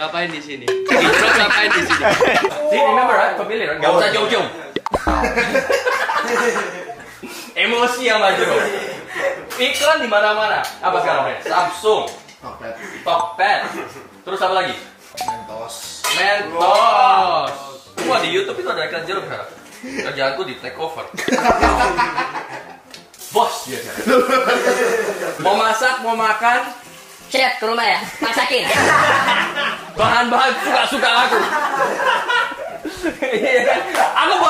Ngapain di sini? Bro, ngapain di sini? See, remember right? Familiar right? Gak usah jauh-jauh. Emosi yang maju. Iklan di mana-mana. Apa sekarang, Bre? Samsung, Topet. Tokped. Terus apa lagi? Mentos. Mentos. Wah di YouTube itu ada iklan jeruk sekarang. Kerjaanku di take over. Bos dia. Mau masak, mau makan, Chef ke rumah ya, masakin. bahan-bahan suka-suka aku. Iya? Aku.